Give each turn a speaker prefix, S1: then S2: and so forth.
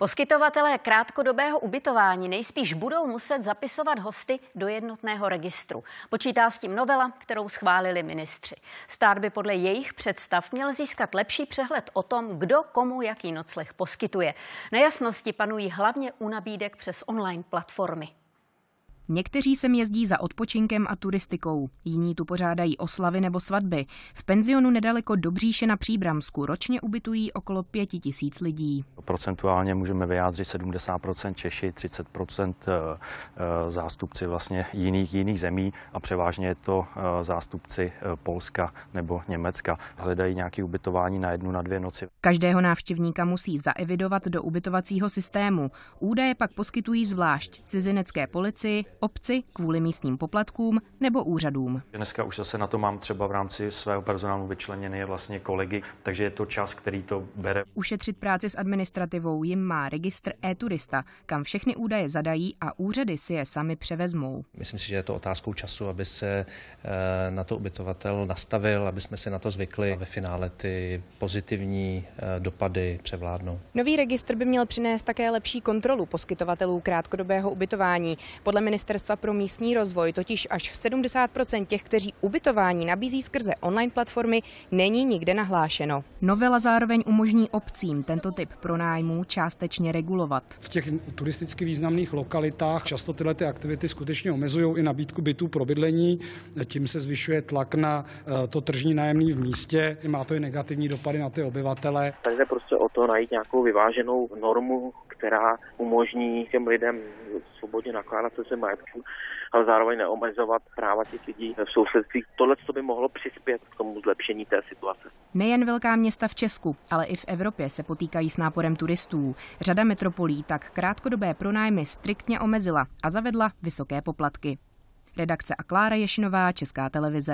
S1: Poskytovatelé krátkodobého ubytování nejspíš budou muset zapisovat hosty do jednotného registru. Počítá s tím novela, kterou schválili ministři. Stát by podle jejich představ měl získat lepší přehled o tom, kdo komu jaký nocleh poskytuje. Nejasnosti panují hlavně u nabídek přes online platformy.
S2: Někteří sem jezdí za odpočinkem a turistikou, jiní tu pořádají oslavy nebo svatby. V penzionu nedaleko Dobříše na Příbramsku ročně ubytují okolo pěti tisíc lidí.
S3: Procentuálně můžeme vyjádřit 70% Češi, 30% eh, eh, zástupci vlastně jiných, jiných zemí a převážně je to eh, zástupci Polska nebo Německa. Hledají nějaké ubytování na jednu, na dvě noci.
S2: Každého návštěvníka musí zaevidovat do ubytovacího systému. Údaje pak poskytují zvlášť cizinecké policii, obci kvůli místním poplatkům nebo úřadům.
S3: Dneska už zase na to mám třeba v rámci svého personálu vyčleněny vlastně kolegy, takže je to čas, který to bere.
S2: Ušetřit práci s administrativou jim má registr e-turista, kam všechny údaje zadají a úřady si je sami převezmou.
S4: Myslím si, že je to otázkou času, aby se eh, na to ubytovatel nastavil, aby jsme si na to zvykli a ve finále ty pozitivní eh, dopady převládnou.
S2: Nový registr by měl přinést také lepší kontrolu poskytovatelů krátkodobého ubytování. Podle ministra Ministerstva pro místní rozvoj totiž až 70% těch, kteří ubytování nabízí skrze online platformy, není nikde nahlášeno. Novela zároveň umožní obcím tento typ pronájmů částečně regulovat.
S5: V těch turisticky významných lokalitách často tyhle ty aktivity skutečně omezují i nabídku bytů pro bydlení, tím se zvyšuje tlak na eh, to tržní nájemný v místě, má to i negativní dopady na ty obyvatele.
S6: Takže prostě o to najít nějakou vyváženou normu, která umožní těm lidem svobodně nakládat se svým majetkem, ale zároveň neomezovat práva těch lidí v sousedství. Tohle by mohlo přispět k tomu zlepšení té situace.
S2: Nejen velká města v Česku, ale i v Evropě se potýkají s náporem turistů. Řada metropolí tak krátkodobé pronájmy striktně omezila a zavedla vysoké poplatky. Redakce a Klára Ješinová, Česká televize.